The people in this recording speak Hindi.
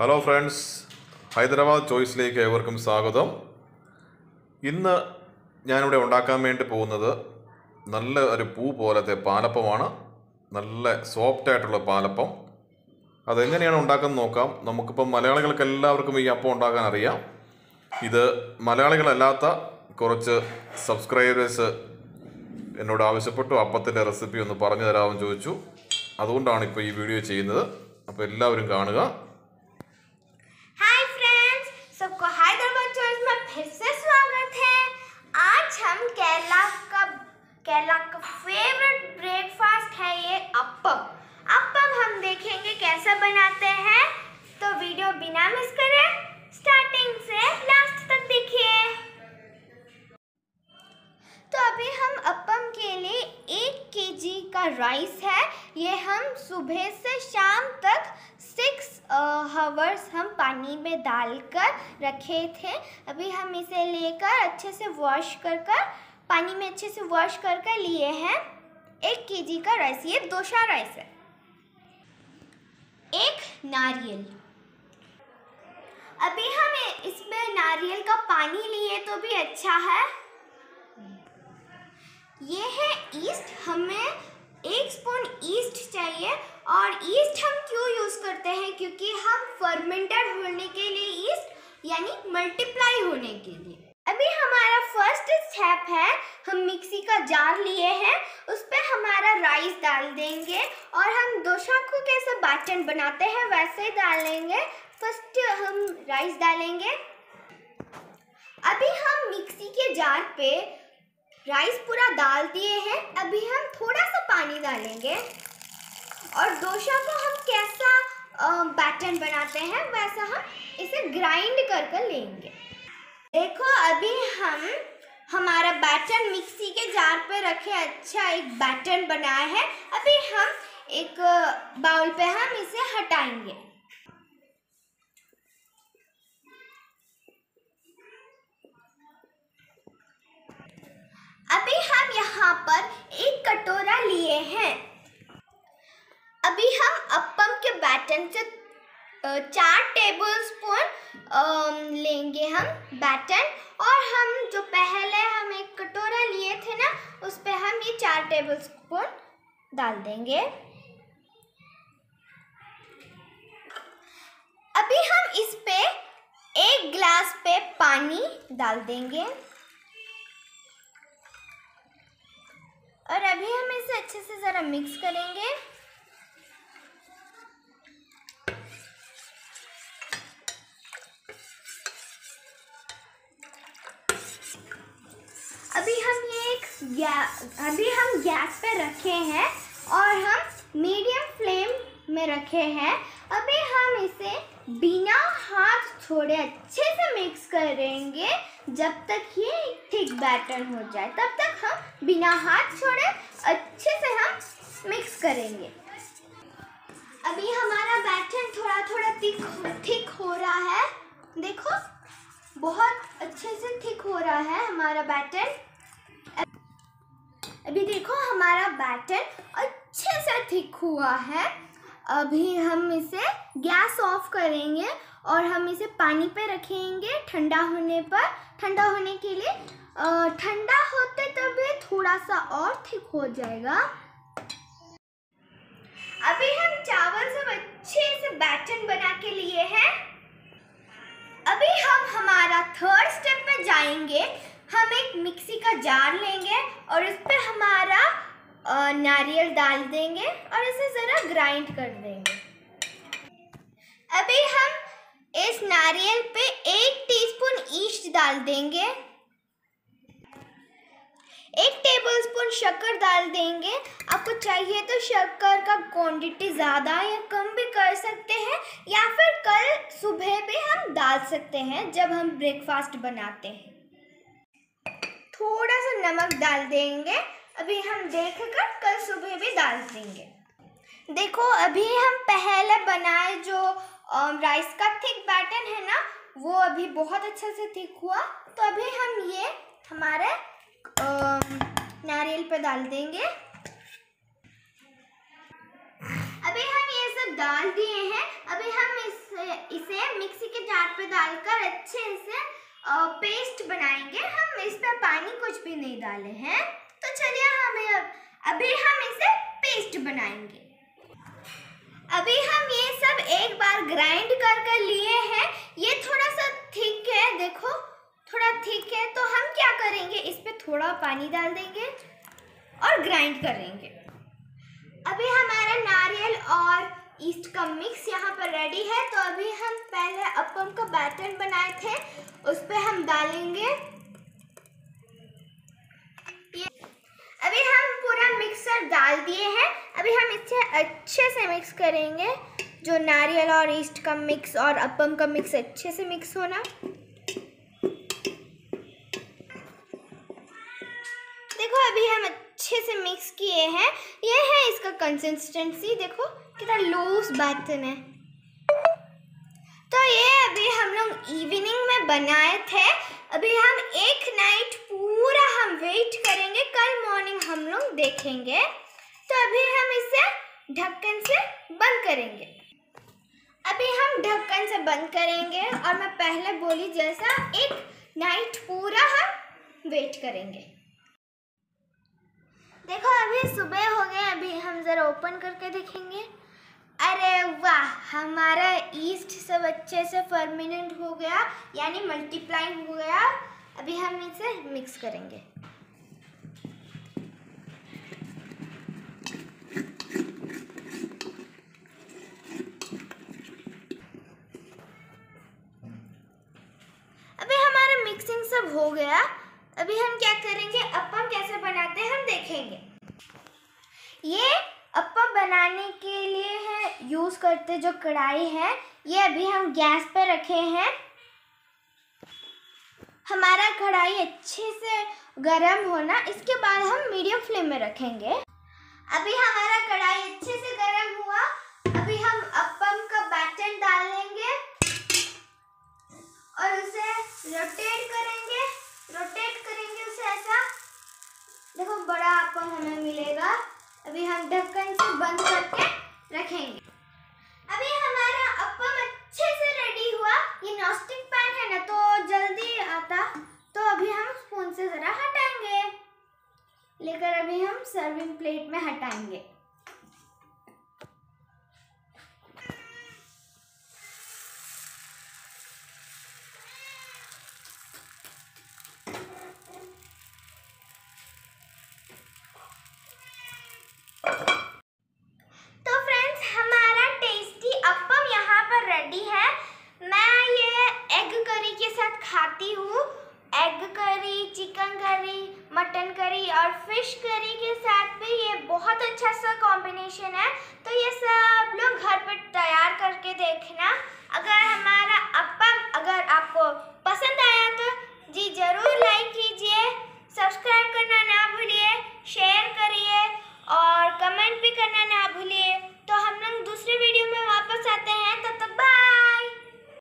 ഹലോ ഫ്രണ്ട്സ് ഹൈദരാബാദ് ചോയ്സിലേക്ക് ഏവർക്കും സ്വാഗതം. ഇന്ന് ഞാനിവിടെ ഉണ്ടാക്കാൻ വേണ്ടി പോകുന്നത് നല്ല ഒരു പൂ പോലത്തെ പാലപ്പമാണ്. നല്ല സോഫ്റ്റ് ആയിട്ടുള്ള പാലപ്പം. അതെങ്ങനെയാണ് ഉണ്ടാക്കുന്നത് നോക്കാം. നമുക്കിപ്പം മലയാളികൾക്ക് എല്ലാവർക്കും ഈ അപ്പം ഉണ്ടാക്കാൻ അറിയാം. ഇത് മലയാളികളല്ലാത്ത കുറച്ച് സബ്സ്ക്രൈബേഴ്സ് എന്നോട് ആവശ്യപ്പെട്ടു. അപ്പത്തിന്റെ റെസിപ്പി ഒന്ന് പറഞ്ഞു തരാമെന്ന് ചോദിച്ചു. അതുകൊണ്ടാണ് ഇപ്പോൾ ഈ വീഡിയോ ചെയ്യുന്നത്. അപ്പോൾ എല്ലാവരും കാണുക. राइस है, ये हम सुबह से शाम तक सिक्स हावर्स हम पानी में डालकर रखे थे। अभी हम इसे लेकर अच्छे से वॉश कर कर पानी में अच्छे से वॉश कर कर लिए हैं। एक केजी का राइस ये दोशा राइस है। एक नारियल। अभी हम इसमें नारियल का पानी लिए तो भी अच्छा है। ये है ईस्ट, हमें एक स्पून ईस्ट चाहिए और ईस्ट हम क्यों यूज़ करते हैं? क्योंकि हम फर्मेंटेड होने के लिए ईस्ट यानी मल्टीप्लाई होने के लिए। अभी हमारा फ़र्स्ट स्टेप है, हम मिक्सी का जार लिए हैं, उस पर हमारा राइस डाल देंगे और हम दोशा को कैसे बाटन बनाते हैं, वैसे ही डालेंगे। फ़र्स्ट हम राइस डालेंगे। अभी हम मिक्सी के जार पे राइस पूरा डाल दिए हैं। अभी हम थोड़ा सा पानी डालेंगे। और डोसा को हम कैसा बैटन बनाते हैं, वैसा हम इसे ग्राइंड कर कर लेंगे। देखो, अभी हम हमारा बैटर मिक्सी के जार पे रखे अच्छा एक बैटर बनाया है। अभी हम एक बाउल पे हम इसे हटाएँगे। अभी हम यहाँ पर एक कटोरा लिए हैं। अभी हम अप्पम के बैटन से चार टेबल स्पून लेंगे हम बैटन और हम जो पहले हम एक कटोरा लिए थे ना, उस पर हम ये चार टेबल स्पून डाल देंगे। अभी हम इस पे एक ग्लास पे पानी डाल देंगे। और अभी हम इसे अच्छे से ज़रा मिक्स करेंगे। अभी हम ये एक अभी हम गैस पे रखे हैं और हम मीडियम फ्लेम में रखे हैं। अभी हम इसे बिना हाथ छोड़े अच्छे से मिक्स करेंगे, जब तक ये थिक बैटर हो जाए। तब तक हम बिना हाथ छोड़े अच्छे से हम मिक्स करेंगे। अभी हमारा बैटर थोड़ा थोड़ा थिक थिक हो रहा है। देखो, बहुत अच्छे से थिक हो रहा है हमारा बैटर अभी देखो, हमारा बैटर अच्छे से थिक हुआ है। अभी हम इसे गैस ऑफ़ करेंगे और हम इसे पानी पे रखेंगे ठंडा होने पर। ठंडा होने के लिए ठंडा होते तब ये थोड़ा सा और थिक हो जाएगा। अभी हम चावल सब अच्छे से बैटन बना के लिए हैं। अभी हम हमारा थर्ड स्टेप पे जाएँगे। हम एक मिक्सी का जार लेंगे और इस पर हमारा नारियल डाल देंगे और इसे ज़रा ग्राइंड कर देंगे। अभी हम इस नारियल पे एक टीस्पून ईस्ट डाल देंगे। एक टेबल स्पून शक्कर डाल देंगे। आपको चाहिए तो शक्कर का क्वांटिटी ज़्यादा या कम भी कर सकते हैं, या फिर कल सुबह भी हम डाल सकते हैं जब हम ब्रेकफास्ट बनाते हैं। थोड़ा सा नमक डाल देंगे। अभी हम देख कर कल सुबह भी डाल देंगे। देखो, अभी हम पहले बनाए जो राइस का थिक बैटन है ना, वो अभी बहुत अच्छे से थिक हुआ। तो अभी हम ये हमारे नारियल पे डाल देंगे। अभी हम ये सब डाल दिए हैं। अभी हम इसे इसे चाट पे डालकर अच्छे से पेस्ट बनाएँगे। हम इस पे पानी कुछ भी नहीं डाले हैं। तो चलिए हमें अब अभी हम इसे पेस्ट बनाएँगे। अभी हम ये सब एक बार ग्राइंड कर कर लिए हैं। ये थोड़ा सा थिक है, देखो। थोड़ा थिक है तो हम क्या करेंगे? इस पे थोड़ा पानी डाल देंगे और ग्राइंड करेंगे। अभी हमारा नारियल और ईस्ट का मिक्स यहाँ पर रेडी है। तो अभी हम पहले अपम का बैटर बनाए थे। उस पर हम डालेंगे ये अभी हम पूरा मिक्सर डाल दिए हैं अभी हम इसे अच्छे से मिक्स करेंगे। जो नारियल और ईस्ट का मिक्स और अपम का मिक्स अच्छे से मिक्स होना। देखो, अभी हम अच्छे से मिक्स किए हैं। ये है इसका कंसिस्टेंसी देखो, कितना लूज बैटन है। तो ये अभी हम लोग इवनिंग में बनाए थे। अभी हम एक नाइट पूरा हम वेट करेंगे। कल मॉर्निंग हम लोग देखेंगे। तो अभी हम इसे ढक्कन से बंद करेंगे। अभी हम ढक्कन से बंद करेंगे और मैं पहले बोली जैसा एक नाइट पूरा हम वेट करेंगे। देखो, अभी सुबह हो गए, अभी हम ज़रा ओपन करके देखेंगे। अरे वाह, हमारा ईस्ट सब अच्छे से फर्मिनेंट हो गया, यानी मल्टीप्लाई हो गया। अभी हम इसे मिक्स करेंगे अभी हमारा मिक्सिंग सब हो गया अभी हम क्या करेंगे अपम कैसे बनाते हैं हम देखेंगे ये अपम बनाने के लिए है यूज़ करते जो कढ़ाई है, ये अभी हम गैस पे रखे हैं। हमारा कढ़ाई अच्छे से गरम होना, इसके बाद हम मीडियम फ्लेम में रखेंगे। अभी हमारा कढ़ाई अच्छे से गरम हुआ, अभी रेडी है। मैं ये एग करी के साथ खाती हूँ। Egg curry chicken curry mutton curry और फ़िश करी के साथ भी ये बहुत अच्छा सा कॉम्बिनेशन है। तो ये सब लोग घर पर तैयार करके देखना।